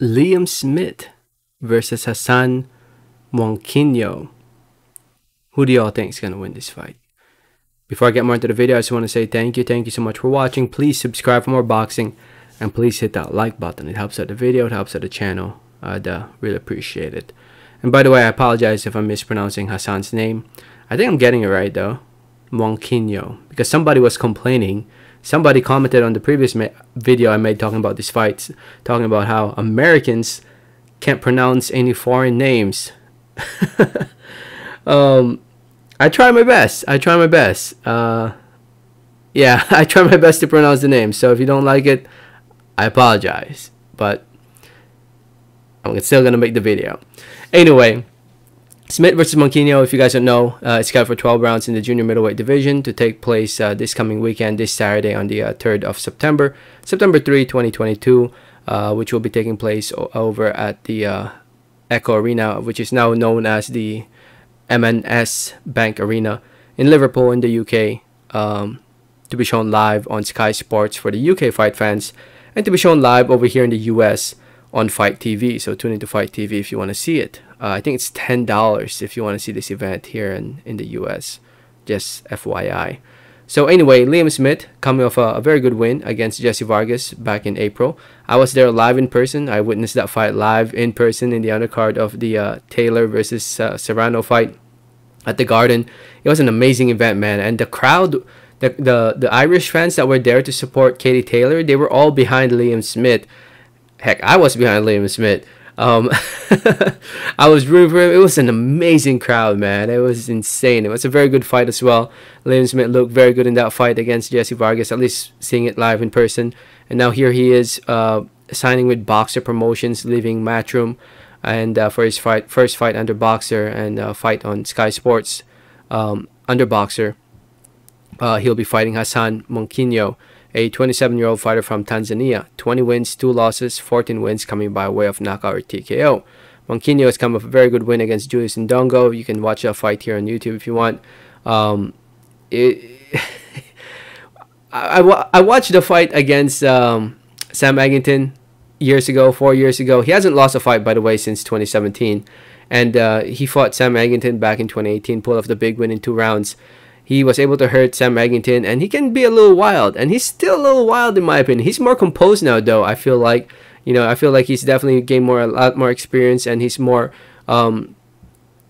Liam Smith versus Hassan Mwakinyo. Who do y'all think is going to win this fight? Before I get more into the video, I just want to say thank you. Thank you so much for watching. Please subscribe for more boxing. And please hit that like button. It helps out the video. It helps out the channel. I'd uh, really appreciate it. And by the way, I apologize if I'm mispronouncing Hassan's name. I think I'm getting it right though. Mwakinyo. Because somebody was complaining. Somebody commented on the previous video I made talking about these fights. Talking about how Americans can't pronounce any foreign names. um, I try my best. I try my best. Uh, yeah, I try my best to pronounce the name. So if you don't like it, I apologize. But I'm still gonna make the video. Anyway, Smith versus Mwakinyo, if you guys don't know, uh, it's scheduled for 12 rounds in the junior middleweight division to take place uh, this coming weekend, this Saturday on the uh, 3rd of September, September 3, 2022, uh, which will be taking place over at the uh, Echo Arena, which is now known as the M&S Bank Arena in Liverpool in the UK, um, to be shown live on Sky Sports for the UK fight fans, and to be shown live over here in the US on FITE TV. So tune into FITE TV if you want to see it. Uh, I think it's ten dollars if you want to see this event here in in the US. Just FYI. So anyway, Liam Smith coming off a, a, very good win against Jesse Vargas back in April. I was there live in person. I witnessed that fight live in person in the undercard of the uh, Taylor versus uh, Serrano fight at the Garden. It was an amazing event, man, and the crowd. The, the the Irish fans that were there to support Katie Taylor, they were all behind Liam Smith. Heck, I was behind Liam Smith. Um, I was rooting for him. It was an amazing crowd, man. It was insane. It was a very good fight as well. Liam Smith looked very good in that fight against Jesse Vargas, at least seeing it live in person. And now here he is uh, signing with Boxxer Promotions, leaving Matchroom, and uh, for his fight, first fight under Boxxer and uh, fight on Sky Sports um, under Boxxer. Uh, he'll be fighting Hassan Mwakinyo a 27-year-old fighter from Tanzania. 20 wins, 2 losses, 14 wins coming by way of knockout or TKO. Mwakinyo has come off a very good win against Julius Indongo. You can watch that fight here on YouTube if you want. Um, it, I, I, I, watched the fight against um, Sam Eggington years ago, four years ago. He hasn't lost a fight, by the way, since 2017. And uh, he fought Sam Eggington back in 2018, pulled off the big win in two rounds he was able to hurt Sam Eggington, and he can be a little wild, and he's still a little wild in my opinion. He's more composed now, though. I feel like, you know, I feel like he's definitely gained more a lot more experience, and he's more, um,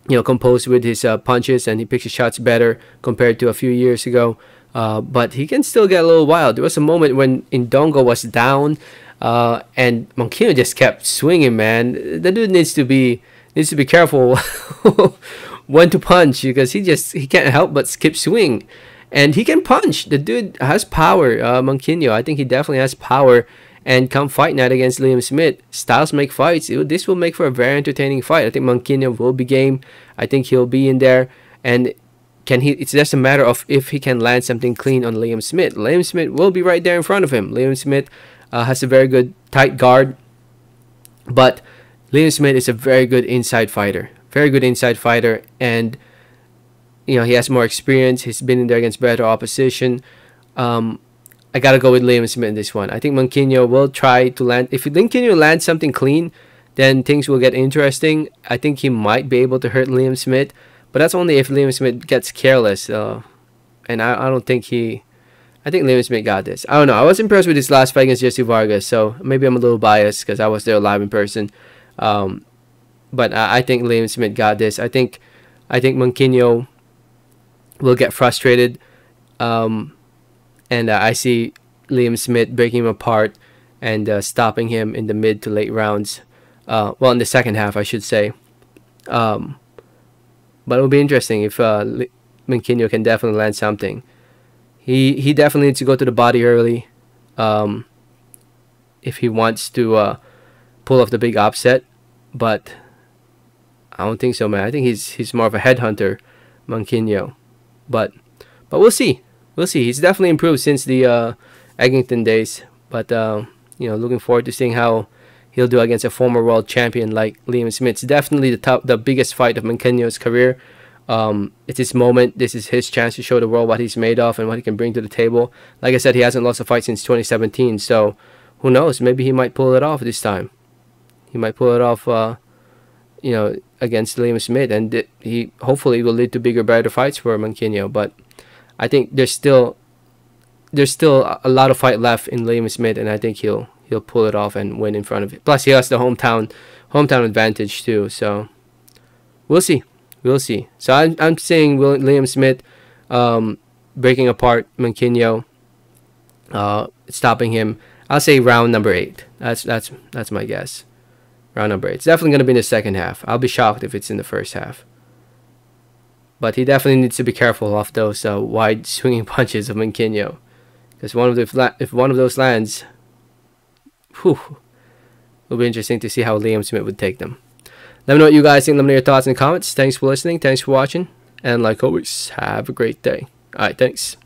you know, composed with his uh, punches, and he picks his shots better compared to a few years ago. Uh, but he can still get a little wild. There was a moment when Indongo was down, uh, and Mwakinyo just kept swinging. Man, the dude needs to be needs to be careful when to punch because he just he can't help but skip swing, and he can punch. The dude has power. Uh, Mwakinyo, I think he definitely has power. And come fight night against Liam Smith. Styles make fights. It, this will make for a very entertaining fight. I think Mwakinyo will be game. I think he'll be in there. And can he? It's just a matter of if he can land something clean on Liam Smith. Liam Smith will be right there in front of him. Liam Smith uh, has a very good tight guard, but Liam Smith is a very good inside fighter very good inside fighter, and you know he has more experience. He's been in there against better opposition. Um, I gotta go with Liam Smith in this one. I think Mwakinyo will try to land. If Mwakinyo lands something clean, then things will get interesting. I think he might be able to hurt Liam Smith, but that's only if Liam Smith gets careless. Uh, and I, I don't think he. I think Liam Smith got this. I don't know. I was impressed with his last fight against Jesse Vargas, so maybe I'm a little biased because I was there live in person. Um, but uh, I think Liam Smith got this. I think I think Mwakinyo will get frustrated, um, and uh, I see Liam Smith breaking him apart and uh, stopping him in the mid to late rounds. Uh, well, in the second half, I should say. Um, but it'll be interesting if uh, can definitely land something. He he definitely needs to go to the body early, um, if he wants to uh, pull off the big upset. But I don't think so, man. I think he's he's more of a headhunter, Mwakinyo. But but we'll see. We'll see. He's definitely improved since the uh, Eggington days. But uh, you know, looking forward to seeing how he'll do against a former world champion like Liam Smith. It's definitely the top, the biggest fight of Mwakinyo's career. Um, it's his moment. This is his chance to show the world what he's made of and what he can bring to the table. Like I said, he hasn't lost a fight since 2017. So who knows? Maybe he might pull it off this time. He might pull it off. Uh, you know, against Liam Smith, and he hopefully will lead to bigger, better fights for Mwakinyo. But I think there's still there's still a lot of fight left in Liam Smith, and I think he'll he'll pull it off and win in front of it. Plus, he has the hometown hometown advantage too. So we'll see, we'll see. So I'm I'm saying Will, Liam Smith um, breaking apart Mwakinyo, uh, stopping him. I'll say round number eight. That's that's that's my guess. Round number. It's definitely going to be in the second half. I'll be shocked if it's in the first half. But he definitely needs to be careful of those uh, wide swinging punches of Mwakinyo, because one of the if one of those lands, whew, it'll be interesting to see how Liam Smith would take them. Let me know what you guys think. Let me know your thoughts in the comments. Thanks for listening. Thanks for watching. And like always, have a great day. All right, thanks.